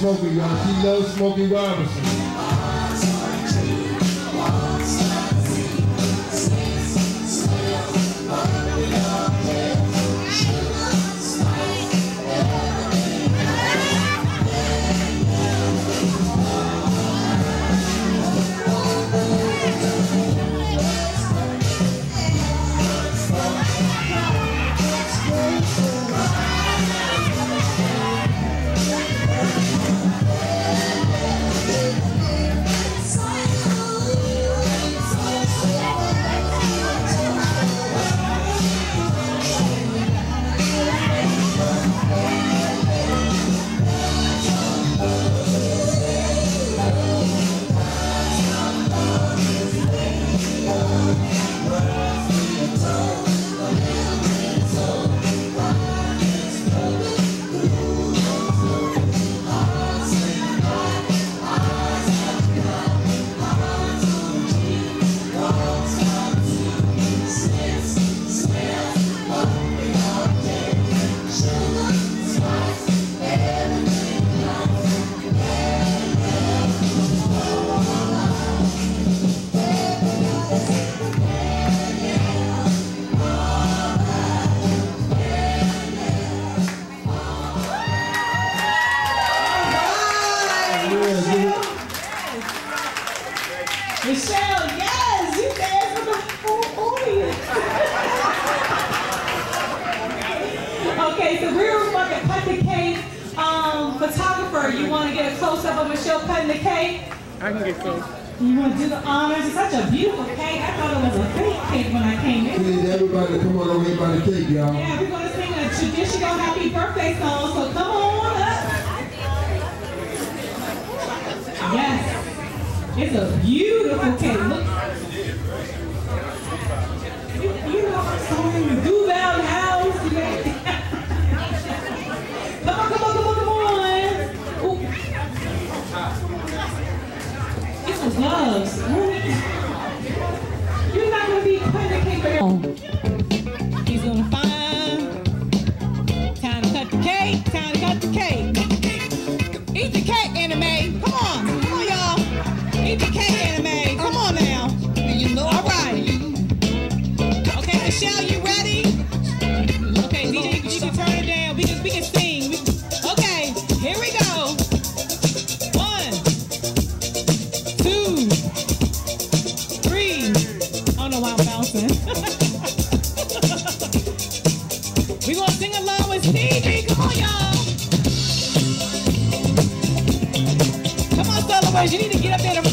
Smokey, y'all. She loves Smokey Robinson. Mitchelle, yes. Mitchelle, yes, you dance with the full oh, audience. okay, so we're about to cut the cake. Um, photographer, you want to get a close-up of Mitchelle cutting the cake? I can get close. You want to do the honors? It's such a beautiful cake. I thought it was a fake cake when I came in. We need everybody to come on over here by the cake, y'all. Yeah, we're going to sing a traditional happy birthday song, so come on. It's a beautiful cake. Look We going to sing along with Come on, y'all. Come on, You need to get up there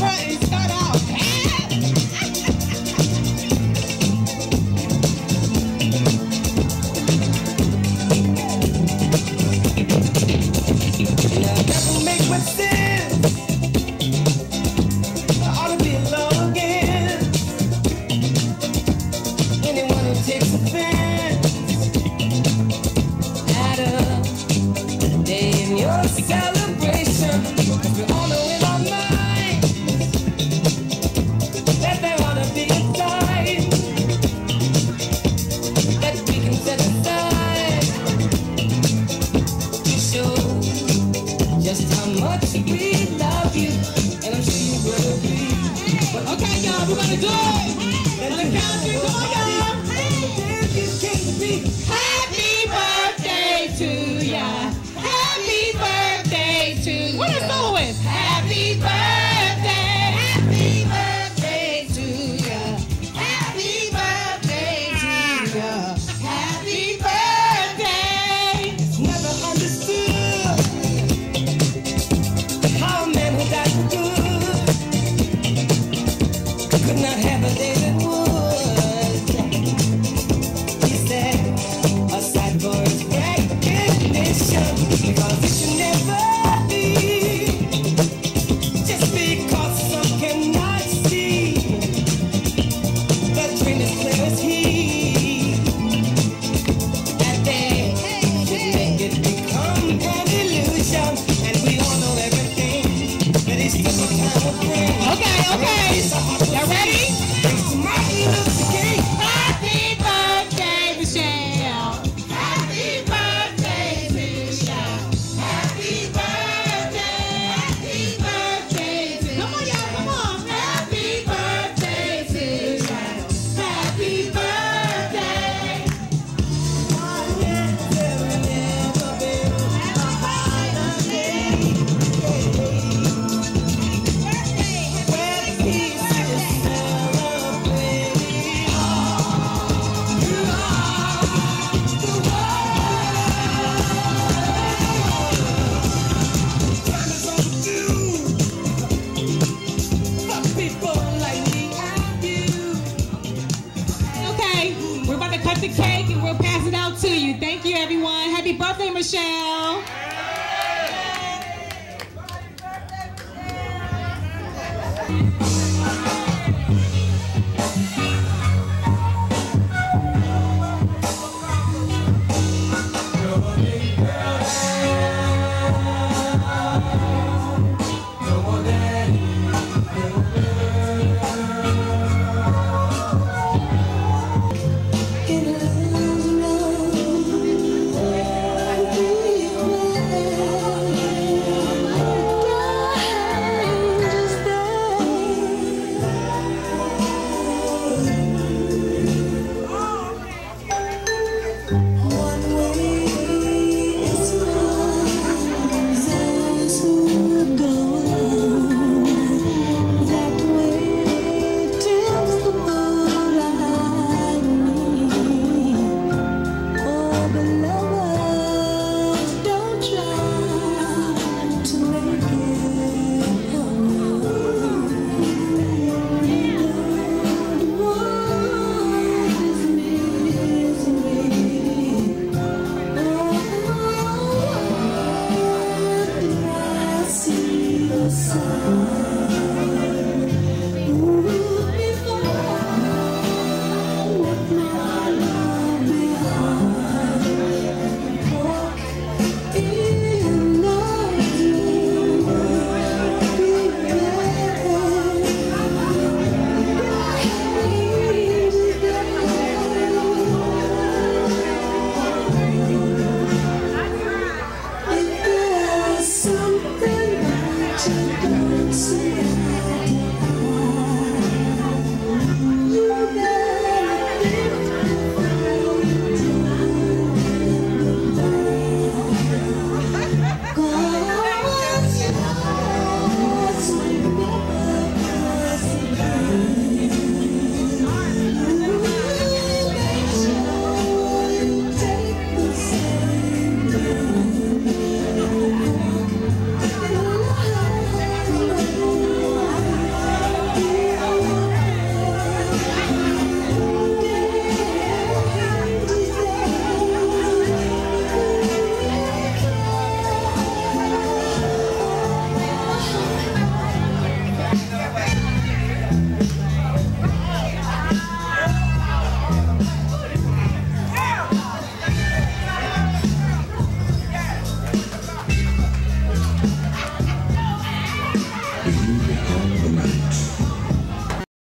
happy day a was. Okay, y'all ready? Bye.